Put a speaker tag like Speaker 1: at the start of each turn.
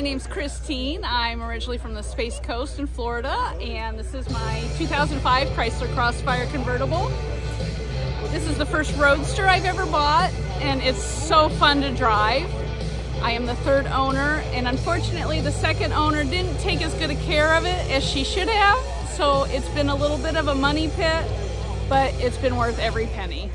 Speaker 1: my name's Christine. I'm originally from the Space Coast in Florida, and this is my 2005 Chrysler Crossfire convertible. This is the first Roadster I've ever bought, and it's so fun to drive. I am the third owner, and unfortunately the second owner didn't take as good a care of it as she should have, so it's been a little bit of a money pit, but it's been worth every penny.